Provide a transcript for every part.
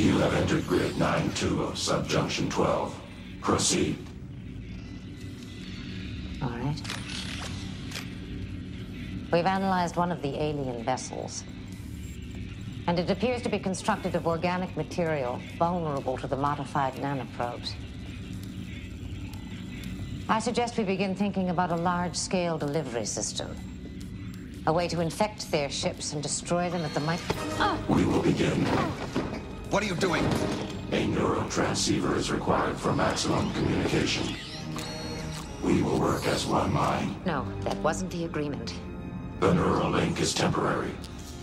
You have entered grid 9-2 of subjunction 12. Proceed. All right. We've analyzed one of the alien vessels. And it appears to be constructed of organic material vulnerable to the modified nanoprobes. I suggest we begin thinking about a large-scale delivery system. A way to infect their ships and destroy them at the mic... We will begin. What are you doing? A neurotransceiver is required for maximum communication. We will work as one mind. No, that wasn't the agreement. The neural link is temporary.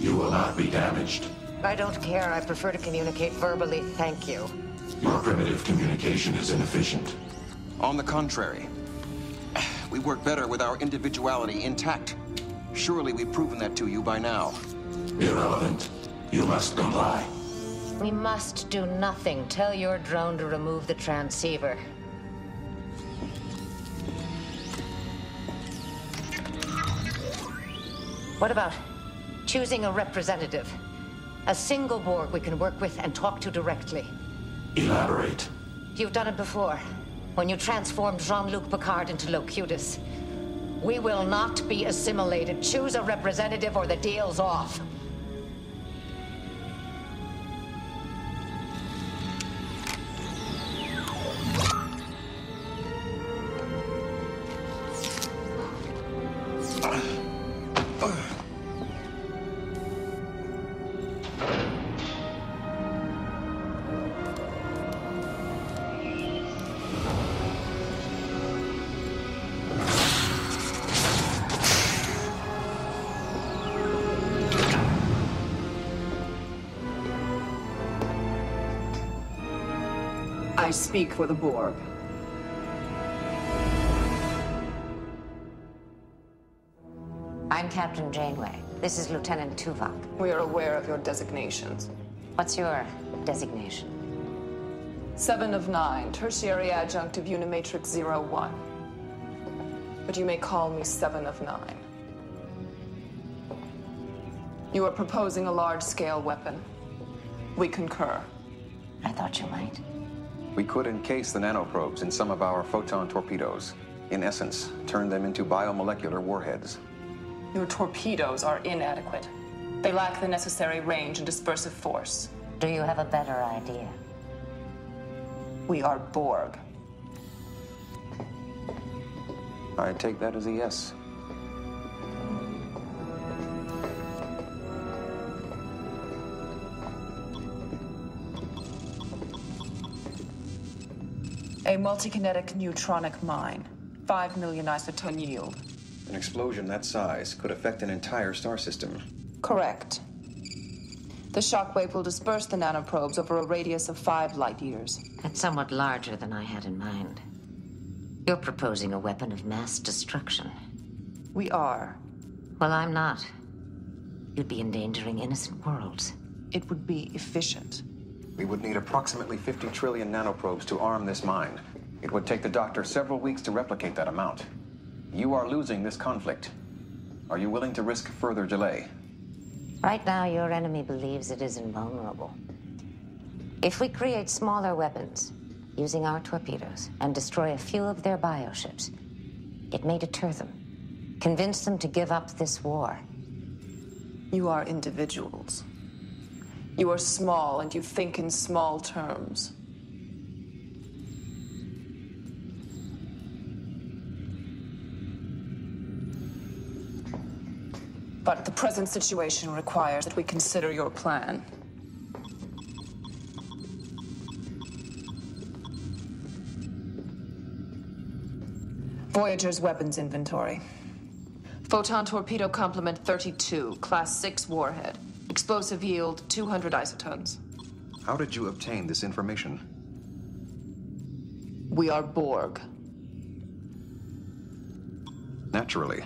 You will not be damaged. I don't care. I prefer to communicate verbally. Thank you. Your primitive communication is inefficient. On the contrary. We work better with our individuality intact. Surely we've proven that to you by now. Irrelevant. You must comply. We must do nothing. Tell your drone to remove the transceiver. What about choosing a representative? A single Borg we can work with and talk to directly. Elaborate. You've done it before, when you transformed Jean-Luc Picard into Locutus. We will not be assimilated. Choose a representative or the deal's off. I speak for the Borg. I'm Captain Janeway. This is Lieutenant Tuvok. We are aware of your designations. What's your designation? Seven of nine, tertiary adjunct of Unimatrix Zero One. But you may call me Seven of Nine. You are proposing a large-scale weapon. We concur. I thought you might. We could encase the nanoprobes in some of our photon torpedoes. In essence, turn them into biomolecular warheads. Your torpedoes are inadequate. They lack the necessary range and dispersive force. Do you have a better idea? We are Borg. I take that as a yes. A multikinetic neutronic mine. Five million isoton yield. An explosion that size could affect an entire star system. Correct. The shockwave will disperse the nanoprobes over a radius of five light years. That's somewhat larger than I had in mind. You're proposing a weapon of mass destruction. We are. Well, I'm not. You'd be endangering innocent worlds. It would be efficient. We would need approximately 50 trillion nanoprobes to arm this mine. It would take the Doctor several weeks to replicate that amount. You are losing this conflict. Are you willing to risk further delay? Right now, your enemy believes it is invulnerable. If we create smaller weapons, using our torpedoes, and destroy a few of their bioships, it may deter them, convince them to give up this war. You are individuals. You are small and you think in small terms. But the present situation requires that we consider your plan. Voyager's weapons inventory. Photon torpedo complement 32, class 6 warhead. Explosive yield 200 isotons. How did you obtain this information? We are Borg. Naturally.